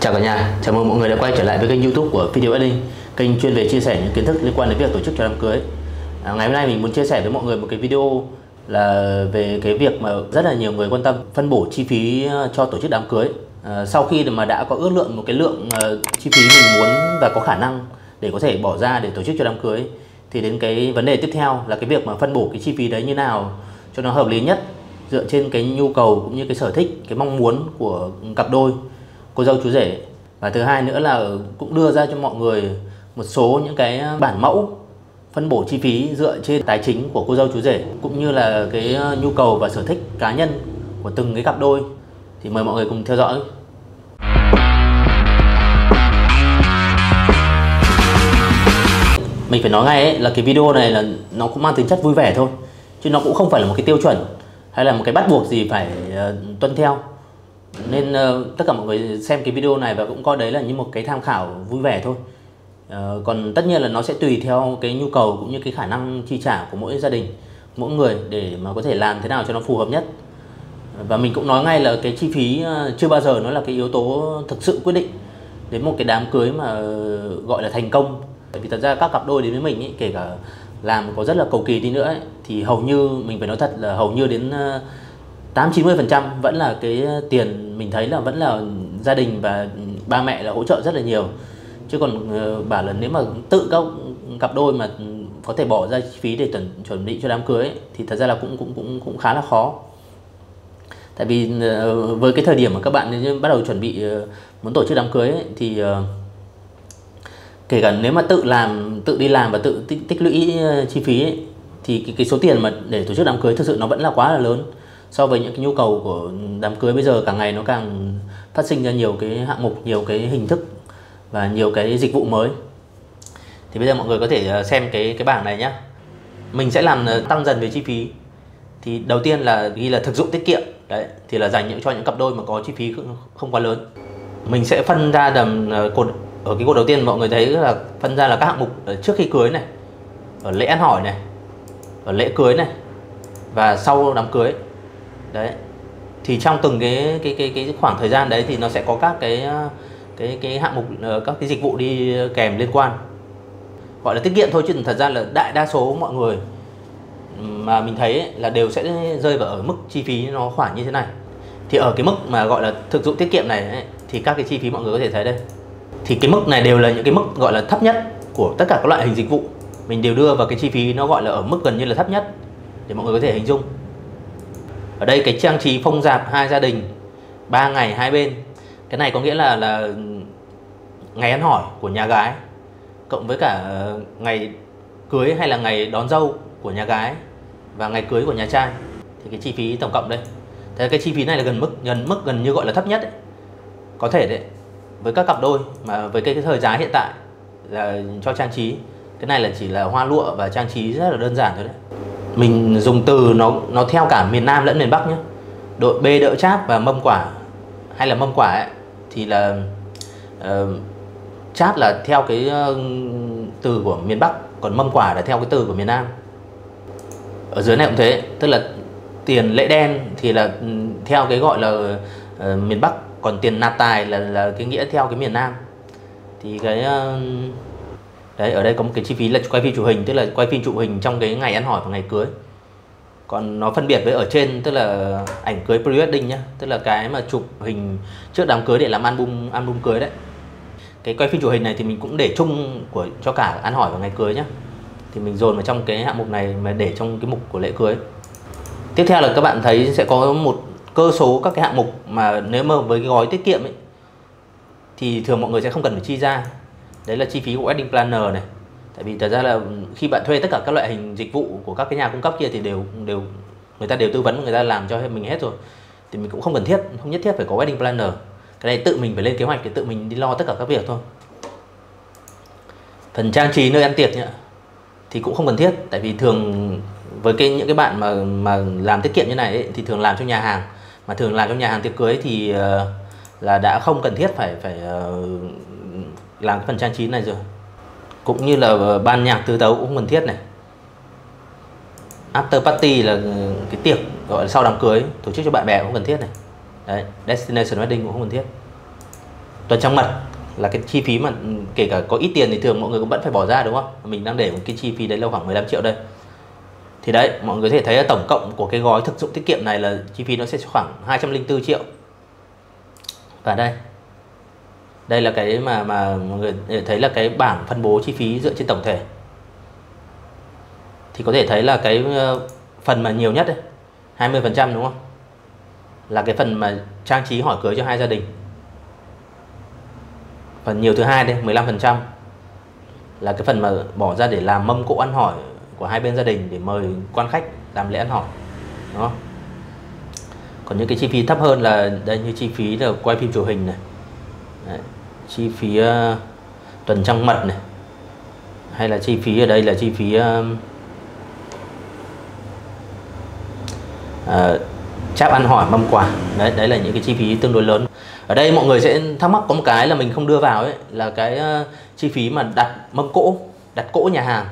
Chào cả nhà, chào mừng mọi người đã quay trở lại với kênh youtube của Video Wedding Kênh chuyên về chia sẻ những kiến thức liên quan đến việc tổ chức cho đám cưới. À, Ngày hôm nay mình muốn chia sẻ với mọi người một cái video là về cái việc mà rất là nhiều người quan tâm phân bổ chi phí à, cho tổ chức đám cưới. À, Sau khi mà đã có ước lượng một cái lượng uh, chi phí mình muốn và có khả năng để có thể bỏ ra để tổ chức cho đám cưới Thì đến cái vấn đề tiếp theo là cái việc mà phân bổ cái chi phí đấy như nào cho nó hợp lý nhất Dựa trên cái nhu cầu cũng như cái sở thích, cái mong muốn của cặp đôi cô dâu chú rể. Và thứ hai nữa là cũng đưa ra cho mọi người một số những cái bản mẫu phân bổ chi phí dựa trên tài chính của cô dâu chú rể cũng như là cái ờ, nhu cầu và sở thích cá nhân của từng cái cặp đôi. Thì mời mọi người cùng theo dõi. Mình phải nói ngay ấy, là cái video này là nó cũng mang tính chất vui vẻ thôi chứ nó cũng không phải là một cái tiêu chuẩn hay là một cái bắt buộc gì phải uh, tuân theo nên uh, tất cả mọi người xem cái video này và cũng coi đấy là như một cái tham khảo vui vẻ thôi. Uh, còn tất nhiên là nó sẽ tùy theo cái nhu cầu cũng như cái khả năng chi trả của mỗi gia đình mỗi người để mà có thể làm thế nào cho nó phù hợp nhất. Và mình cũng nói ngay là cái chi phí ờ, chưa bao giờ nó là cái yếu tố thực sự quyết định đến một cái đám cưới mà gọi là thành công. Bởi vì thật ra các cặp đôi đến với mình ý, kể cả làm có rất là cầu kỳ đi nữa ấy, thì hầu như mình phải nói thật là hầu như đến tám chín mươi phần trăm vẫn là cái tiền mình thấy là vẫn là gia đình và ba mẹ là hỗ trợ rất là nhiều. Chứ còn ờ, bảo là nếu mà tự các cặp đôi mà có thể bỏ ra chi phí để chuẩn chuẩn bị cho đám cưới ấy, thì thật ra là cũng cũng cũng cũng khá là khó. Tại vì ờ, với cái thời điểm mà các bạn bắt đầu chuẩn bị ờ, muốn tổ chức đám cưới ấy, thì kể cả nếu mà tự làm tự đi làm và tự tích, tích lũy chi phí ấy, thì cái, cái số tiền mà để tổ chức đám cưới thực sự nó vẫn là quá là lớn so với những cái nhu cầu của đám cưới bây giờ càng ngày nó càng phát sinh ra nhiều cái hạng mục, nhiều cái hình thức và nhiều cái dịch vụ mới. Thì bây giờ mọi người có thể ờ, xem cái cái bảng này nhé mình sẽ làm ờ, tăng dần về chi phí. Thì đầu tiên là ghi là thực dụng tiết kiệm. Đấy, thì là dành những cho những cặp đôi mà có chi phí không quá lớn. Mình sẽ phân ra đầm ờ, cột, ở cái cột đầu tiên mọi người thấy là phân ra là các hạng mục. Trước khi cưới này, ở lễ ăn hỏi này, ở lễ cưới này và sau đám cưới đấy. Thì trong từng cái cái cái cái khoảng thời gian đấy thì nó sẽ có các cái ờ, cái cái hạng mục ờ, các cái dịch vụ đi kèm liên quan. Gọi là tiết kiệm thôi chứ thật ra là đại đa số mọi người ừ, mà mình thấy ấy, là đều sẽ rơi vào ở mức chi phí nó khoảng như thế này. Thì ở cái mức mà gọi là thực dụng tiết kiệm này ấy, thì các cái chi phí mọi người có thể thấy đây. Thì cái mức này đều là những cái mức gọi là thấp nhất của tất cả các loại hình dịch vụ. Mình đều đưa vào cái chi phí nó gọi là ở mức gần như là thấp nhất để mọi người có thể hình dung ở đây cái trang trí phong dạp hai gia đình ba ngày hai bên. Cái này có nghĩa là là ngày ăn hỏi của nhà gái cộng với cả ngày cưới hay là ngày đón dâu của nhà gái và ngày cưới của nhà trai. Thì cái chi phí tổng cộng đây. Thế cái chi phí này là gần mức gần mức gần như gọi là thấp nhất ấy. có thể đấy với các cặp đôi mà với cái, cái thời giá hiện tại là cho trang trí cái này là chỉ là hoa lụa và trang trí rất là đơn giản thôi đấy mình dùng từ nó nó theo cả miền Nam lẫn miền Bắc nhé đội B đỡ cháp và mâm quả. Hay là mâm quả ấy, thì là uh, cháp là theo cái uh, từ của miền Bắc còn mâm quả là theo cái từ của miền Nam. Ở dưới này cũng thế tức là tiền lễ đen thì là ừ, theo cái gọi là uh, miền Bắc còn tiền nạp tài là là cái nghĩa theo cái miền Nam. Thì cái uh, đấy, ở đây có một cái chi phí là quay phim chụp hình, tức là quay phim chụp hình trong cái ngày ăn hỏi và ngày cưới. Còn nó phân biệt với ở trên, tức là ảnh cưới pre-wedding nhá, tức là cái mà chụp hình trước đám cưới để làm album album cưới đấy. Cái quay phim chụp hình này thì mình cũng để chung của, cho cả ăn hỏi và ngày cưới nhá. Thì mình dồn vào trong cái hạng mục này mà để trong cái mục của lễ cưới. Tiếp theo là các bạn thấy sẽ có một cơ số các cái hạng mục mà nếu mà với cái gói tiết kiệm ấy, thì thường mọi người sẽ không cần phải chi ra đấy là chi phí của wedding planner này. Tại vì thật ra là khi bạn thuê tất cả các loại hình dịch vụ của các cái nhà cung cấp kia thì đều đều người ta đều tư vấn người ta làm cho mình hết rồi. Thì mình cũng không cần thiết không nhất thiết phải có wedding planner. Cái này tự mình phải lên kế hoạch để tự mình đi lo tất cả các việc thôi. Phần trang trí nơi ăn tiệc nhá thì cũng không cần thiết. Tại vì thường với cái những cái bạn mà mà làm tiết kiệm như này ấy, thì thường làm trong nhà hàng. Mà thường làm trong nhà hàng tiệc cưới thì uh, là đã không cần thiết phải phải uh, làm phần trang trí này rồi. Cũng như là ờ, ban nhạc tứ tấu cũng cần thiết này. After party là ờ, cái tiệc gọi là sau đám cưới, tổ chức cho bạn bè cũng cần thiết này. Đấy, destination wedding cũng không cần thiết. Tuần trăng mật là cái chi phí mà ừ, kể cả có ít tiền thì thường mọi người cũng vẫn phải bỏ ra, đúng không? Mình đang để một cái chi phí đấy là khoảng 15 triệu đây. Thì đấy, mọi người có thể thấy là tổng cộng của cái gói thực dụng tiết kiệm này là chi phí nó sẽ khoảng 204 triệu. Và đây đây là cái mà mà người thấy là cái bảng phân bố chi phí dựa trên tổng thể. Thì có thể thấy là cái ờ, phần mà nhiều nhất đấy 20% đúng không? Là cái phần mà trang trí hỏi cưới cho hai gia đình. Phần nhiều thứ hai đây 15% là cái phần mà bỏ ra để làm mâm cỗ ăn hỏi của hai bên gia đình, để mời quan khách làm lễ ăn hỏi đó còn những cái chi phí thấp hơn là đây, như chi phí là quay phim truyền hình này. Đấy chi phí uh, tuần trăng mật này hay là chi phí ở đây là chi phí uh, uh, cháp ăn hỏi mâm quà. Đấy đấy là những cái chi phí tương đối lớn. Ở đây mọi người sẽ thắc mắc có một cái là mình không đưa vào ấy là cái uh, chi phí mà đặt mâm cỗ đặt cỗ nhà hàng.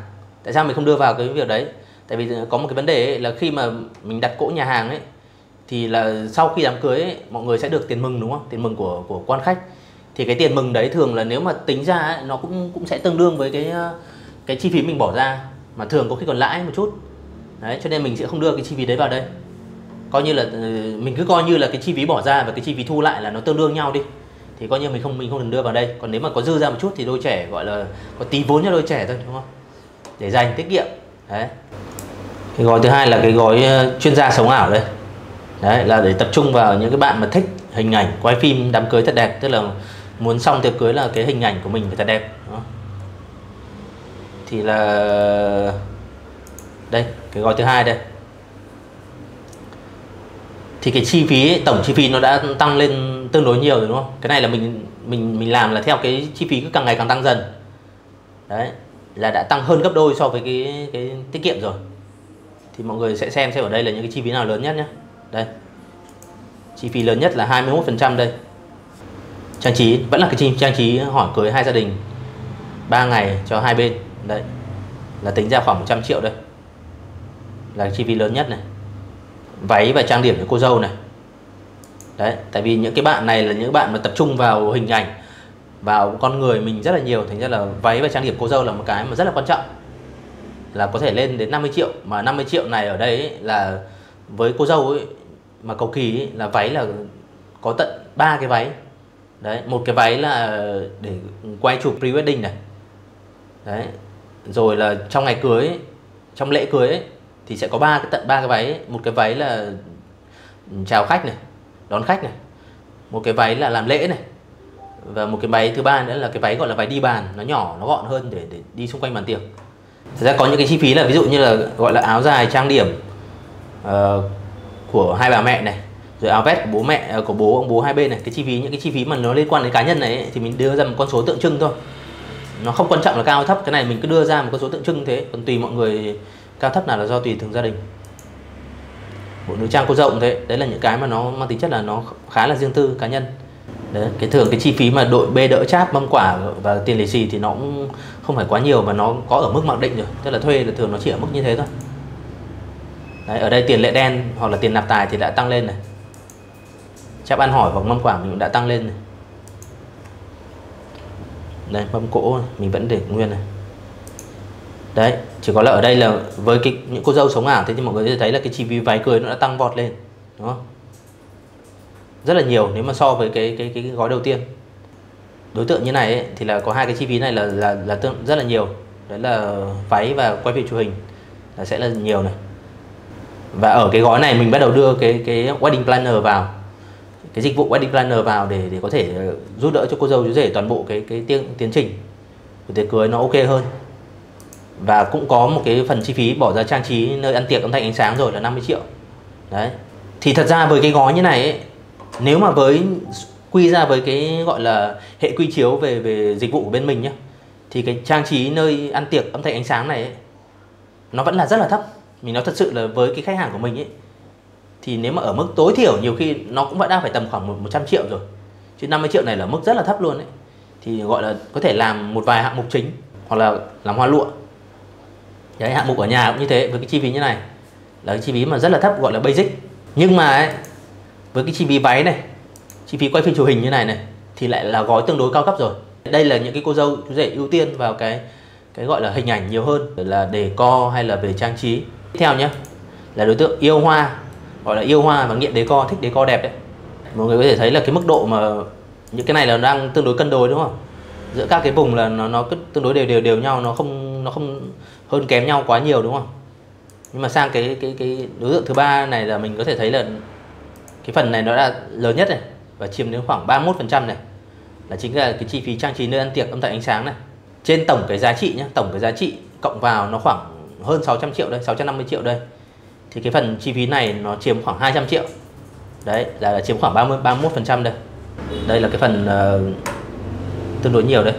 Tại sao mình không đưa vào cái việc đấy? Tại vì có một cái vấn đề ấy, là khi mà mình đặt cỗ nhà hàng ấy thì là sau khi đám cưới ấy, mọi người sẽ được tiền mừng đúng không? Tiền mừng của của quan khách thì cái tiền mừng đấy thường là nếu mà tính ra ấy, nó cũng cũng sẽ tương đương với cái ờ, cái chi phí mình bỏ ra mà thường có khi còn lãi một chút. Đấy cho nên mình sẽ không đưa cái chi phí đấy vào đây. Coi như là ờ, mình cứ coi như là cái chi phí bỏ ra và cái chi phí thu lại là nó tương đương nhau đi. Thì coi như mình không mình không cần đưa vào đây. Còn nếu mà có dư ra một chút thì đôi trẻ gọi là có tí vốn cho đôi trẻ thôi đúng không? Để dành tiết kiệm. Đấy. Cái gói thứ hai là cái gói ờ, chuyên gia sống ảo đây. Đấy là để tập trung vào những cái bạn mà thích hình ảnh quay phim đám cưới thật đẹp tức là muốn xong tiệc cưới là cái hình ảnh của mình phải thật đẹp đó. thì là, đây, cái gói thứ hai đây. Thì cái chi phí, tổng chi phí nó đã tăng lên tương đối nhiều rồi, đúng không? Cái này là mình mình mình làm là theo cái chi phí cứ càng ngày càng tăng dần. Đấy, là đã tăng hơn gấp đôi so với cái cái tiết kiệm rồi. Thì mọi người sẽ xem xem ở đây là những cái chi phí nào lớn nhất nhé đây. Chi phí lớn nhất là 21% đây trang trí vẫn là cái chi trang trí hỏi cưới hai gia đình 3 ngày cho hai bên. Đấy là tính ra khoảng 100 triệu đây. Là chi phí lớn nhất này. Váy và trang điểm cho cô dâu này. Đấy tại vì những cái bạn này là những bạn mà tập trung vào hình ảnh vào con người mình rất là nhiều. Thành ra là váy và trang điểm cô dâu là một cái mà rất là quan trọng. Là có thể lên đến 50 triệu. Mà 50 triệu này ở đây ấy, là với cô dâu ấy mà cầu kỳ ấy, là váy là có tận ba cái váy đấy một cái váy là để quay chụp pre wedding này. Đấy rồi là trong ngày cưới ấy, trong lễ cưới ấy, thì sẽ có ba cái tận ba cái váy ấy. một cái váy là ừ, chào khách này đón khách này. Một cái váy là làm lễ này. Và một cái váy thứ ba nữa là cái váy gọi là váy đi bàn nó nhỏ nó gọn hơn để để đi xung quanh bàn tiệc. Thực ra có những cái chi phí là ví dụ như là gọi là áo dài trang điểm uh, của hai bà mẹ này rồi áo vest của bố mẹ ờ, của bố ông bố hai bên này cái chi phí những cái chi phí mà nó liên quan đến cá nhân này ấy, thì mình đưa ra một con số tượng trưng thôi. Nó không quan trọng là cao hay thấp cái này mình cứ đưa ra một con số tượng trưng thế. Còn tùy mọi người cao thấp nào là do tùy từng gia đình. Bộ nữ trang cô rộng thế đấy là những cái mà nó mang tính chất là nó khá là riêng tư cá nhân. Đấy cái thường cái chi phí mà đội bê đỡ cháp mâm quả và tiền lì xì thì nó cũng không phải quá nhiều và nó có ở mức mặc định rồi. Tức là thuê là thường nó chỉ ở mức như thế thôi. Đấy ở đây tiền lệ đen hoặc là tiền nạp tài thì đã tăng lên này chắc ăn hỏi hoặc mâm quảng mình cũng đã tăng lên này. Đây mâm cỗ mình vẫn để nguyên này. Đấy chỉ có là ở đây là với cái những cô dâu sống ảo thế thì mọi người sẽ thấy là cái chi phí váy cưới nó đã tăng vọt lên đúng không? Rất là nhiều nếu mà so với cái cái cái, gói đầu tiên. Đối tượng như này ấy, thì là có hai cái chi phí này là là là tương rất là nhiều. Đấy là váy và quay phim chụp hình là sẽ là nhiều này. Và ở cái gói này mình bắt đầu đưa cái cái wedding planner vào cái dịch vụ wedding planner vào để để có thể ờ, giúp đỡ cho cô dâu chú rể toàn bộ cái cái tiến tiến trình. Của tiệc cưới nó ok hơn. Và cũng có một cái phần chi phí bỏ ra trang trí nơi ăn tiệc âm thanh ánh sáng rồi là 50 triệu. Đấy. Thì thật ra với cái gói như này ấy, nếu mà với quy ra với cái gọi là hệ quy chiếu về về dịch vụ của bên mình nhá thì cái trang trí nơi ăn tiệc âm thanh ánh sáng này ấy, nó vẫn là rất là thấp. Mình nói thật sự là với cái khách hàng của mình ấy thì nếu mà ở mức tối thiểu nhiều khi nó cũng vẫn đang phải tầm khoảng 100 triệu rồi. Chứ 50 triệu này là mức rất là thấp luôn đấy thì gọi là có thể làm một vài hạng mục chính hoặc là làm hoa lụa. Đấy hạng mục ở nhà cũng như thế với cái chi phí như này. Là cái chi phí mà rất là thấp gọi là basic. Nhưng mà ấy, với cái chi phí váy này chi phí quay phim chụp hình như này này thì lại là gói tương đối cao cấp rồi. Đây là những cái cô dâu chú rể ưu tiên vào cái cái gọi là hình ảnh nhiều hơn là đề co hay là về trang trí. Tiếp theo nhé là đối tượng yêu hoa gọi là yêu hoa và nghiện đế co, thích đế co đẹp đấy. Mọi người có thể thấy là cái mức độ mà những cái này là đang tương đối cân đối, đúng không? Giữa các cái vùng là nó nó cứ tương đối đều đều đều nhau, nó không nó không hơn kém nhau quá nhiều, đúng không? Nhưng mà sang cái cái cái đối tượng thứ ba này là mình có thể thấy là cái phần này nó đã lớn nhất này và chiếm đến khoảng 31% này. Là chính là cái chi phí trang trí nơi ăn tiệc, âm thanh ánh sáng này. Trên tổng cái giá trị nhé tổng cái giá trị cộng vào nó khoảng hơn 600 triệu đây 650 triệu đây thì cái phần chi phí này nó chiếm khoảng 200 triệu. Đấy là, là chiếm khoảng 30 31 phần trăm đây. Đây là cái phần uh, tương đối nhiều đấy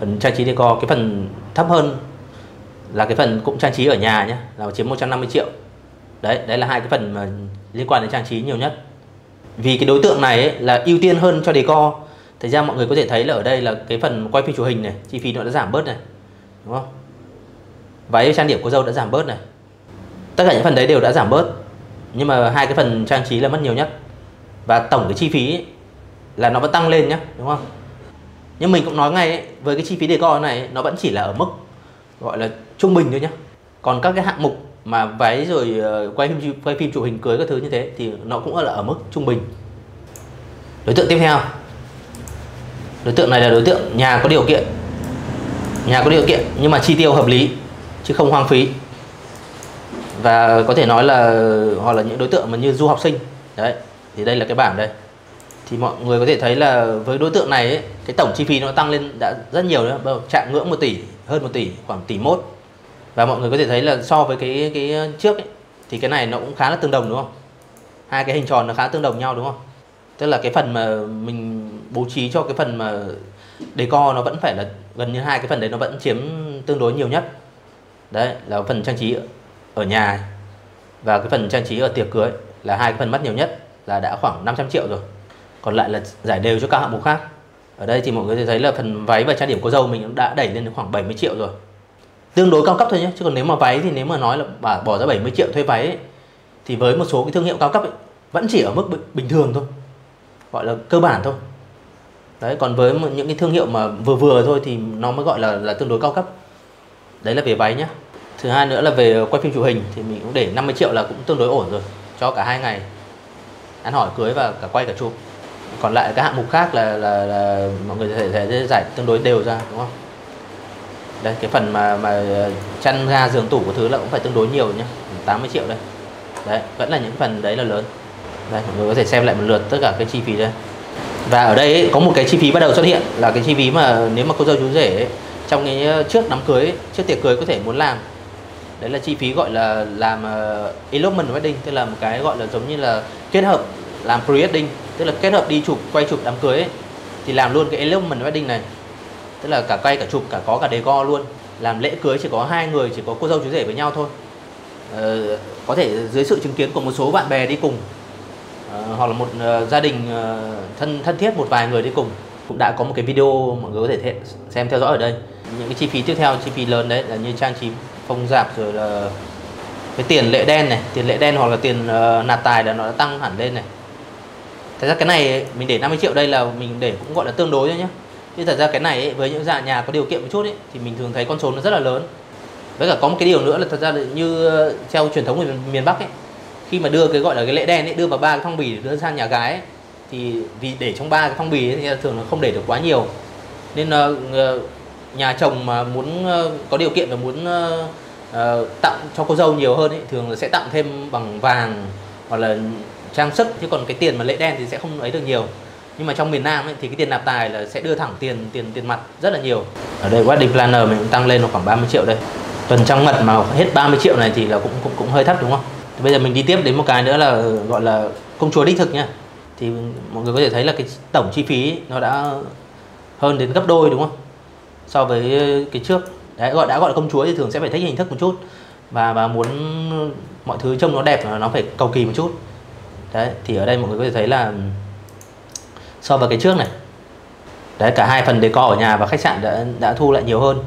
phần trang trí decor cái phần thấp hơn là cái phần cũng trang trí ở nhà nhé là chiếm 150 triệu. Đấy đấy là hai cái phần mà liên quan đến trang trí nhiều nhất. Vì cái đối tượng này ấy, là ưu tiên hơn cho decor. Thật ra mọi người có thể thấy là ở đây là cái phần quay phim chụp hình này chi phí nó đã giảm bớt này đúng không? Váy trang điểm của dâu đã giảm bớt này tất cả những phần đấy đều đã giảm bớt nhưng mà hai cái phần trang trí là mất nhiều nhất. Và tổng cái chi phí ấy, là nó vẫn tăng lên nhá đúng không? Nhưng mình cũng nói ngay ấy, với cái chi phí decor này nó vẫn chỉ là ở mức gọi là trung bình thôi nhá. Còn các cái hạng mục mà váy rồi ờ, quay phim quay phim chụp hình cưới các thứ như thế thì nó cũng là ở mức trung bình. Đối tượng tiếp theo. Đối tượng này là đối tượng nhà có điều kiện. Nhà có điều kiện nhưng mà chi tiêu hợp lý chứ không hoang phí và có thể nói là hoặc là những đối tượng mà như du học sinh. Đấy thì đây là cái bảng đây. Thì mọi người có thể thấy là với đối tượng này ấy, cái tổng chi phí nó tăng lên đã rất nhiều nữa chạm ngưỡng 1 tỷ hơn 1 tỷ khoảng tỷ mốt. Và mọi người có thể thấy là so với cái cái trước ấy, thì cái này nó cũng khá là tương đồng đúng không? Hai cái hình tròn nó khá tương đồng nhau đúng không? Tức là cái phần mà mình bố trí cho cái phần mà đề co nó vẫn phải là gần như hai cái phần đấy nó vẫn chiếm tương đối nhiều nhất. Đấy là phần trang trí ở nhà. Và cái phần trang trí ở tiệc cưới là hai cái phần mất nhiều nhất là đã khoảng 500 triệu rồi. Còn lại là giải đều cho các hạng mục khác. Ở đây thì mọi người thấy là phần váy và trang điểm cô dâu mình cũng đã đẩy lên khoảng 70 triệu rồi. Tương đối cao cấp thôi nhé chứ còn nếu mà váy thì nếu mà nói là bỏ, bỏ ra 70 triệu thuê váy ấy, thì với một số cái thương hiệu cao cấp ấy, vẫn chỉ ở mức bình thường thôi. Gọi là cơ bản thôi. Đấy còn với những cái thương hiệu mà vừa vừa thôi thì nó mới gọi là là tương đối cao cấp. Đấy là về váy nhá thứ hai nữa là về quay phim chụp hình thì mình cũng để 50 triệu là cũng tương đối ổn rồi cho cả hai ngày ăn hỏi cưới và cả quay cả chụp. Còn lại các hạng mục khác là là, là mọi người có thể giải tương đối đều ra đúng không? Đây cái phần mà mà chăn ga giường tủ của thứ là cũng phải tương đối nhiều nhá 80 triệu đây. Đấy vẫn là những phần đấy là lớn. Đây mọi người có thể xem lại một lượt tất cả cái chi phí đây. Và ở đây ấy, có một cái chi phí bắt đầu xuất hiện là cái chi phí mà nếu mà cô dâu chú rể ấy, trong cái ờ, trước đám cưới ấy, trước tiệc cưới có thể muốn làm đấy là chi phí gọi là làm uh, elopement wedding tức là một cái gọi là giống như là kết hợp làm pre-wedding tức là kết hợp đi chụp quay chụp đám cưới ấy, thì làm luôn cái elopement wedding này. Tức là cả quay cả chụp cả có cả đề go luôn. Làm lễ cưới chỉ có hai người chỉ có cô dâu chú rể với nhau thôi. Uh, có thể dưới sự chứng kiến của một số bạn bè đi cùng uh, hoặc là một uh, gia đình uh, thân thân thiết một vài người đi cùng. Cũng đã có một cái video mọi người có thể xem theo dõi ở đây. Những cái chi phí tiếp theo chi phí lớn đấy là như trang trí phong dạp rồi là cái tiền lệ đen này tiền lệ đen hoặc là tiền uh, nạp tài là nó đã tăng hẳn lên này. Thật ra cái này mình để 50 triệu đây là mình để cũng gọi là tương đối thôi nhé nhưng thật ra cái này ấy, với những dạng nhà có điều kiện một chút ấy, thì mình thường thấy con số nó rất là lớn. Với cả có một cái điều nữa là thật ra là như ờ, theo truyền thống của miền Bắc ấy khi mà đưa cái gọi là cái lễ đen ấy đưa vào ba cái phong bì để đưa sang nhà gái ấy, thì vì để trong ba cái phong bì ấy, thì thường là không để được quá nhiều. Nên uh, nhà chồng mà muốn ờ, có điều kiện và muốn ờ, ờ, tặng cho cô dâu nhiều hơn ấy, thường là sẽ tặng thêm bằng vàng hoặc là trang sức. Chứ còn cái tiền mà lễ đen thì sẽ không ấy được nhiều. Nhưng mà trong miền Nam ấy, thì cái tiền nạp tài là sẽ đưa thẳng tiền tiền tiền mặt rất là nhiều. Ở đây wedding planner mình cũng tăng lên khoảng 30 triệu đây. Tuần trăng mật mà hết 30 triệu này thì là cũng cũng cũng hơi thấp đúng không? Thì bây giờ mình đi tiếp đến một cái nữa là gọi là công chúa đích thực nha. Thì mọi người có thể thấy là cái tổng chi phí nó đã hơn đến gấp đôi đúng không? So với ờ, cái trước. Đấy, gọi, đã gọi là công chúa thì thường sẽ phải thích hình thức một chút. Và và muốn mọi thứ trông nó đẹp nó phải cầu kỳ một chút. Đấy, thì ở đây mọi người có thể thấy là so với cái trước này. Đấy, cả hai phần decor ở nhà và khách sạn đã đã thu lại nhiều hơn.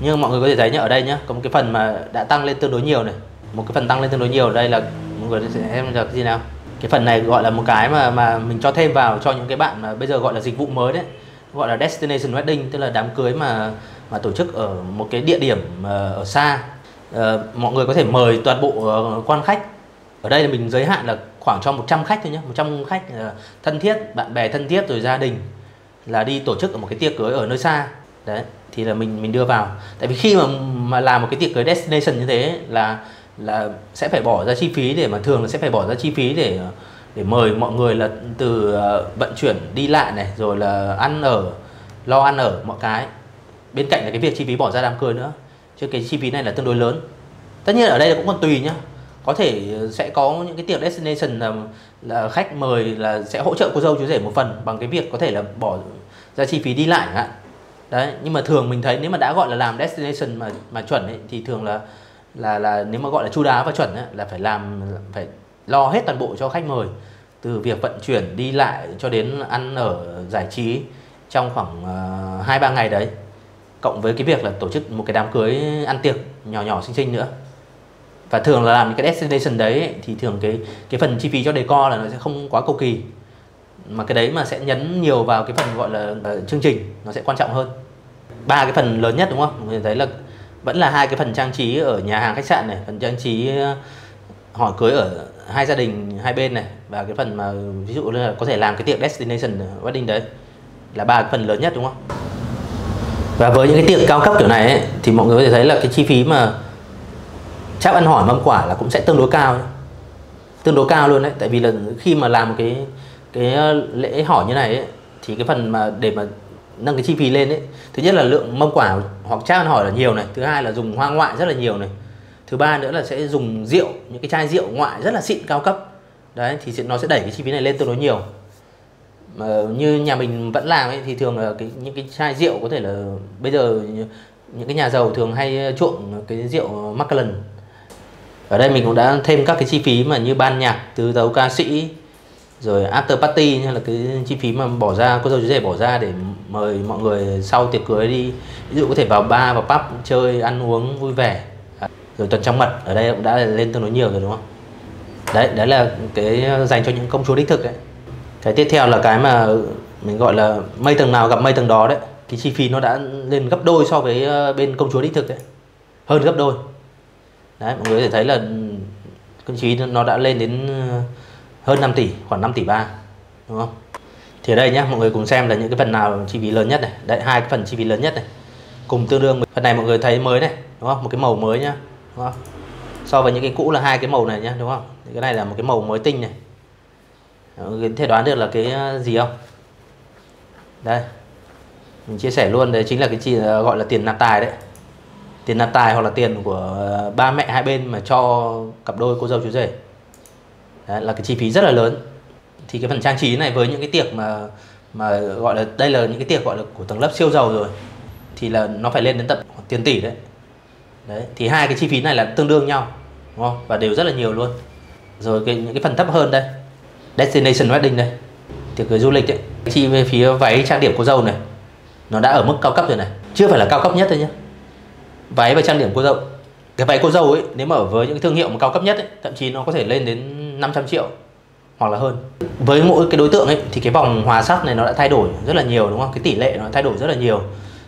Nhưng mọi người có thể thấy nhá, ở đây nhá, có một cái phần mà đã tăng lên tương đối nhiều này. Một cái phần tăng lên tương đối nhiều đây là, mọi người sẽ xem được cái gì nào? Cái phần này gọi là một cái mà mà mình cho thêm vào cho những cái bạn mà bây giờ gọi là dịch vụ mới đấy gọi là destination wedding, tức là đám cưới mà mà tổ chức ở một cái địa điểm ờ, ở xa. Ờ, mọi người có thể mời toàn bộ ờ, quan khách. Ở đây là mình giới hạn là khoảng cho 100 khách thôi nhé 100 khách thân thiết, bạn bè thân thiết rồi gia đình là đi tổ chức ở một cái tiệc cưới ở nơi xa. Đấy, thì là mình mình đưa vào. Tại vì khi mà mà làm một cái tiệc cưới destination như thế là là sẽ phải bỏ ra chi phí để mà thường là sẽ phải bỏ ra chi phí để để mời mọi người là từ ờ, vận chuyển đi lại này rồi là ăn ở lo ăn ở mọi cái. Bên cạnh là cái việc chi phí bỏ ra đám cưới nữa. Chứ cái chi phí này là tương đối lớn. Tất nhiên ở đây cũng còn tùy nhá. Có thể ờ, sẽ có những cái tiệc destination là, là khách mời là sẽ hỗ trợ cô dâu chú rể một phần bằng cái việc có thể là bỏ ra chi phí đi lại chẳng hạn. Đấy nhưng mà thường mình thấy nếu mà đã gọi là làm destination mà mà chuẩn ấy, thì thường là là là nếu mà gọi là chu đáo và chuẩn ấy, là phải làm phải lo hết toàn bộ cho khách mời từ việc vận chuyển đi lại cho đến ăn ở giải trí trong khoảng ờ, hai uh, ba ngày đấy cộng với cái việc là tổ chức một cái đám cưới ăn tiệc nhỏ nhỏ xinh xinh nữa. Và thường là làm những cái destination đấy ấy, thì thường cái cái phần chi phí cho decor là nó sẽ không quá cầu kỳ. Mà cái đấy mà sẽ nhấn nhiều vào cái phần gọi là uh, chương trình nó sẽ quan trọng hơn. Ba cái phần lớn nhất đúng không? Mình thấy là vẫn là hai cái phần trang trí ở nhà hàng khách sạn này phần trang trí ờ, hỏi cưới ở hai gia đình hai bên này và cái phần mà ví dụ là có thể làm cái tiệc destination ờ, wedding đấy là ba cái phần lớn nhất đúng không? Và với những cái tiệc cao cấp kiểu này ấy, thì mọi người có thể thấy là cái chi phí mà chắp ăn hỏi mâm quả là cũng sẽ tương đối cao tương đối cao luôn đấy tại vì là khi mà làm một cái cái ờ, lễ hỏi như này ấy, thì cái phần mà để mà nâng cái chi phí lên ấy thứ nhất là lượng mâm quả hoặc chắp ăn hỏi là nhiều này thứ hai là dùng hoa ngoại rất là nhiều này thứ ba nữa là sẽ dùng rượu, những cái chai rượu ngoại rất là xịn, cao cấp. Đấy, thì nó sẽ đẩy cái chi phí này lên tương đối nhiều. Mà như nhà mình vẫn làm ấy, thì thường là cái những cái chai rượu có thể là bây giờ những cái nhà giàu thường hay chuộng cái rượu Macallan. Ở đây mình cũng đã thêm các cái chi phí mà như ban nhạc từ tấu ca sĩ, rồi after party, hay là cái chi phí mà bỏ ra, cô dâu chú rể bỏ ra để mời mọi người sau tiệc cưới đi. Ví dụ có thể vào bar, vào pub chơi, ăn uống, vui vẻ rồi tuần trăng mật ở đây cũng đã lên tương đối nhiều rồi, đúng không? Đấy đấy là cái dành cho những công chúa đích thực đấy cái tiếp theo là cái mà mình gọi là mây tầng nào gặp mây tầng đó đấy. Cái chi phí nó đã lên gấp đôi so với ờ, bên công chúa đích thực đấy hơn gấp đôi. Đấy, mọi người có thể thấy là ừ, công chí nó đã lên đến ờ, hơn 5 tỷ, khoảng 5 tỷ ba, đúng không? Thì ở đây nhá, mọi người cùng xem là những cái phần nào chi phí lớn nhất này. Đấy, hai cái phần chi phí lớn nhất này. Cùng tương đương phần này mọi người thấy mới này, đúng không? Một cái màu mới nhá đúng không so với những cái cũ là hai cái màu này nhé đúng không? Thì cái này là một cái màu mới tinh này. Ờ, Có thể đoán được là cái ờ, gì không? Đây. Mình chia sẻ luôn đấy chính là cái gì ờ, gọi là tiền nạp tài đấy. Tiền nạp tài hoặc là tiền của ba mẹ hai bên mà cho cặp đôi cô dâu chú rể. Đấy, là cái chi phí rất là lớn. Thì cái phần trang trí này với những cái tiệc mà mà gọi là đây là những cái tiệc gọi là của tầng lớp siêu giàu rồi thì là nó phải lên đến tận tiền tỷ đấy đấy thì hai cái chi phí này là tương đương nhau đúng không? Và đều rất là nhiều luôn. Rồi cái những cái phần thấp hơn đây destination wedding đây tiệc cưới du lịch ấy chi phí váy trang điểm cô dâu này nó đã ở mức cao cấp rồi này. Chưa phải là cao cấp nhất thôi nhé váy và trang điểm cô dâu cái váy cô dâu ấy nếu mà ở với những thương hiệu mà cao cấp nhất ấy, thậm chí nó có thể lên đến 500 triệu hoặc là hơn. Với mỗi cái đối tượng ấy thì cái vòng hòa sắc này nó đã thay đổi rất là nhiều đúng không? Cái tỷ lệ nó thay đổi rất là nhiều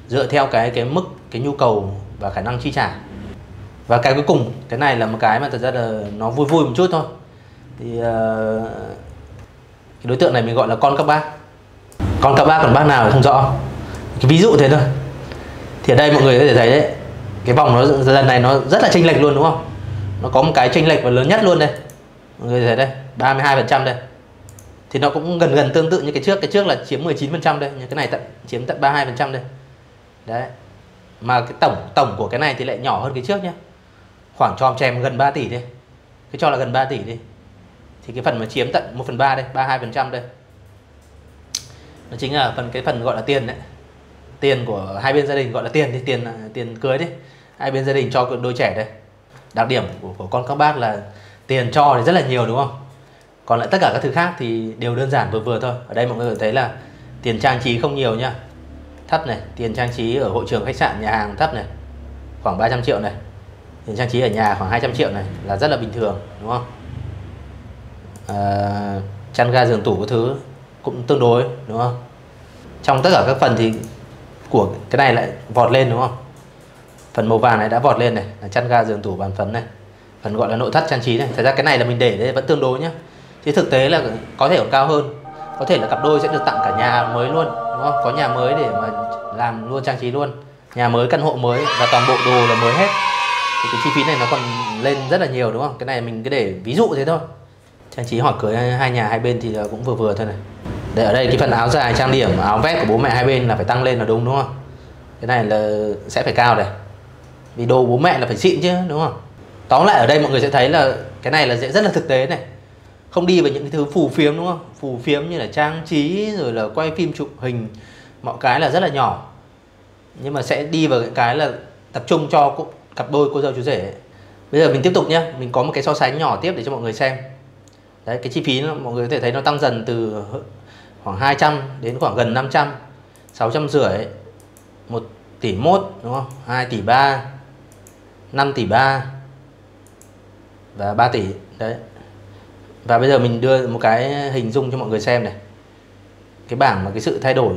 dựa theo cái cái mức cái nhu cầu và khả năng chi trả và cái cuối cùng cái này là một cái mà thật ra là nó vui vui một chút thôi. Thì uh, cái đối tượng này mình gọi là con các bác. Con các bác còn bác nào không rõ. Cái ví dụ thế thôi. Thì ở đây mọi người có thể thấy đấy cái vòng nó lần này nó rất là chênh lệch luôn đúng không? Nó có một cái chênh lệch và lớn nhất luôn đây. Mọi người thấy đây 32 phần trăm đây. Thì nó cũng gần gần tương tự như cái trước. Cái trước là chiếm 19 phần trăm đây nhưng cái này tận chiếm tận 32 phần trăm đây. Đấy. Mà cái tổng tổng của cái này thì lại nhỏ hơn cái trước nhé khoảng tròm chèm gần 3 tỷ đi cứ cho là gần 3 tỷ đi. Thì cái phần mà chiếm tận 1 phần 3 đây 32 phần trăm đây. Nó chính là phần cái phần gọi là tiền đấy. Tiền của hai bên gia đình gọi là tiền thì tiền à, tiền cưới đấy hai bên gia đình cho đôi trẻ đây. Đặc điểm của, của con các bác là tiền cho thì rất là nhiều đúng không? Còn lại tất cả các thứ khác thì đều đơn giản vừa vừa thôi. Ở đây mọi người thấy là tiền trang trí không nhiều nhá. Thấp này tiền trang trí ở hội trường khách sạn nhà hàng thấp này. Khoảng 300 triệu này tiền trang trí ở nhà khoảng 200 triệu này là rất là bình thường đúng không? À, chăn ga giường tủ cái thứ cũng tương đối đúng không? Trong tất cả các phần thì của cái này lại vọt lên đúng không? Phần màu vàng này đã vọt lên này là chăn ga giường tủ bàn phấn này. Phần gọi là nội thất trang trí này. Thật ra cái này là mình để đấy vẫn tương đối nhá. Chứ thực tế là có thể còn cao hơn. Có thể là cặp đôi sẽ được tặng cả nhà mới luôn đúng không? Có nhà mới để mà làm luôn trang trí luôn. Nhà mới căn hộ mới và toàn bộ đồ là mới hết thì cái chi phí này nó còn lên rất là nhiều đúng không? Cái này mình cứ để ví dụ thế thôi. Trang trí hỏi cưới hai nhà hai bên thì ờ, cũng vừa vừa thôi này. Để ở đây cái phần áo dài, trang điểm, áo vest của bố mẹ hai bên là phải tăng lên là đúng đúng không? Cái này là sẽ phải cao này. Vì đồ bố mẹ là phải xịn chứ, đúng không? Tóm lại ở đây mọi người sẽ thấy là cái này là sẽ rất là thực tế này. Không đi vào những cái thứ phù phiếm, đúng không? Phù phiếm như là trang trí, rồi là quay phim chụp hình, mọi cái là rất là nhỏ. Nhưng mà sẽ đi vào cái là tập trung cho cặp đôi cô dâu chú rể bây giờ mình tiếp tục nhé mình có một cái so sánh nhỏ tiếp để cho mọi người xem. Đấy cái chi phí nó, mọi người có thể thấy nó tăng dần từ khoảng 200 đến khoảng gần 500 600 rưỡi 1 tỷ mốt đúng không? 2 tỷ 3 5 tỷ 3 và 3 tỷ đấy. Và bây giờ mình đưa một cái hình dung cho mọi người xem này. Cái bảng mà cái sự thay đổi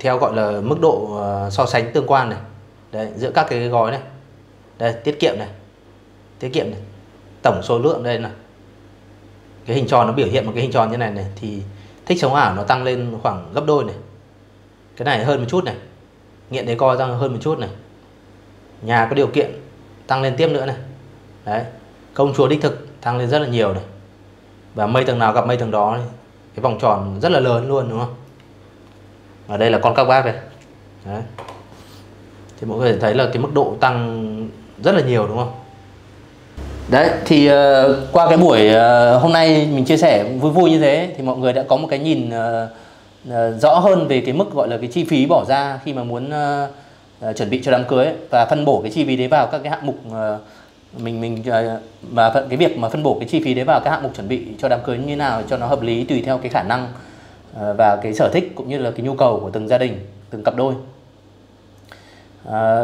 theo gọi là mức độ ờ, so sánh tương quan này. Đấy giữa các cái gói này đây, tiết kiệm này. Tiết kiệm này. Tổng số lượng đây này. Cái hình tròn nó biểu hiện một cái hình tròn như này này, thì thích sống ảo nó tăng lên khoảng gấp đôi này. Cái này hơn một chút này. Nghiện đấy coi tăng hơn một chút này. Nhà có điều kiện tăng lên tiếp nữa này. Đấy. Công chúa đích thực tăng lên rất là nhiều này. Và mây tầng nào gặp mây tầng đó này. cái vòng tròn rất là lớn luôn, đúng không? Ở đây là con các bác này đấy. Thì mọi người thấy là cái mức độ tăng rất là nhiều đúng không? Đấy thì uh, qua cái buổi uh, hôm nay mình chia sẻ vui vui như thế thì mọi người đã có một cái nhìn uh, uh, rõ hơn về cái mức gọi là cái chi phí bỏ ra khi mà muốn uh, uh, chuẩn bị cho đám cưới và phân bổ cái chi phí đấy vào các cái hạng mục uh, mình mình và uh, cái việc mà phân bổ cái chi phí đấy vào các hạng mục chuẩn bị cho đám cưới như nào cho nó hợp lý tùy theo cái khả năng uh, và cái sở thích cũng như là cái nhu cầu của từng gia đình từng cặp đôi. À,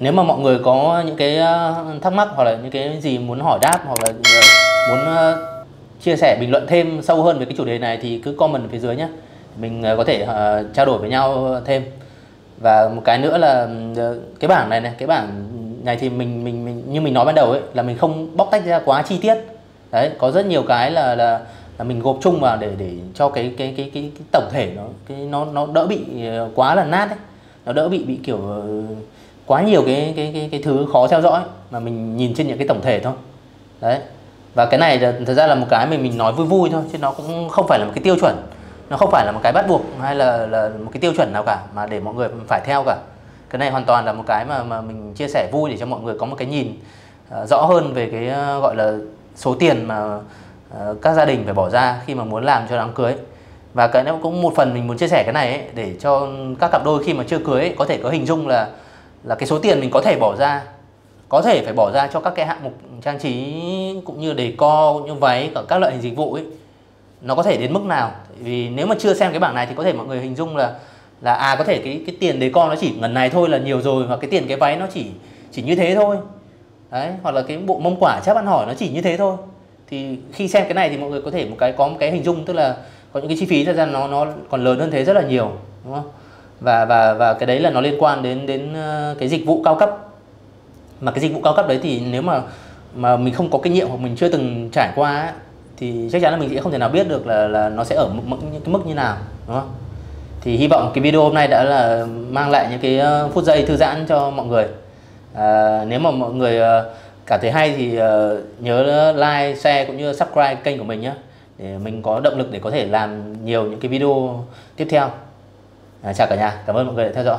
nếu mà mọi người có những cái ờ, thắc mắc hoặc là những cái gì muốn hỏi đáp hoặc là ờ, muốn chia sẻ bình luận thêm sâu hơn về cái chủ đề này thì cứ comment phía dưới nhé mình có thể uh, trao đổi với nhau thêm. Và một cái nữa là cái bảng này này cái bảng này thì mình mình, mình như mình nói ban đầu ấy là mình không bóc tách ra quá chi tiết. Đấy có rất nhiều cái là là, là mình gộp chung vào để để cho cái cái cái cái, cái tổng thể nó cái nó nó đỡ bị quá là nát ấy nó đỡ bị bị kiểu ờ, quá nhiều cái cái cái cái thứ khó theo dõi mà mình nhìn trên những cái tổng thể thôi. Đấy. Và cái này thật ra là một cái mình mình nói vui vui thôi chứ nó cũng không phải là một cái tiêu chuẩn. Nó không phải là một cái bắt buộc hay là là một cái tiêu chuẩn nào cả mà để mọi người phải theo cả. Cái này hoàn toàn là một cái mà mà mình chia sẻ vui để cho mọi người có một cái nhìn uh, rõ hơn về cái uh, gọi là số tiền mà uh, các gia đình phải bỏ ra khi mà muốn làm cho đám cưới và cái nó cũng một phần mình muốn chia sẻ cái này ấy, để cho các cặp đôi khi mà chưa cưới ấy, có thể có hình dung là là cái số tiền mình có thể bỏ ra có thể phải bỏ ra cho các cái hạng mục trang trí cũng như đề co cũng như váy cả các loại hình dịch vụ ấy nó có thể đến mức nào. Vì nếu mà chưa xem cái bảng này thì có thể mọi người hình dung là là à có thể cái cái tiền đề co nó chỉ ngần này thôi là nhiều rồi hoặc cái tiền cái váy nó chỉ chỉ như thế thôi. Đấy hoặc là cái bộ mông quả chắc ăn hỏi nó chỉ như thế thôi. Thì khi xem cái này thì mọi người có thể một cái có một cái hình dung tức là có những cái chi phí thật ra nó nó còn lớn hơn thế rất là nhiều đúng không? Và và và cái đấy là nó liên quan đến đến ờ, cái dịch vụ cao cấp. Mà cái dịch vụ cao cấp đấy thì nếu mà mà mình không có kinh nghiệm hoặc mình chưa từng trải qua thì chắc chắn là mình sẽ không thể nào biết được là là nó sẽ ở mức, những cái mức như nào đúng không? Thì hy vọng cái video hôm nay đã là mang lại những cái ờ, phút giây thư giãn cho mọi người. À, nếu mà mọi người ờ, cảm thấy hay thì nhớ like share cũng như subscribe kênh của mình nhé để mình có động lực để có thể làm nhiều những cái video tiếp theo. À, chào cả nhà. Cảm ơn mọi người đã theo dõi.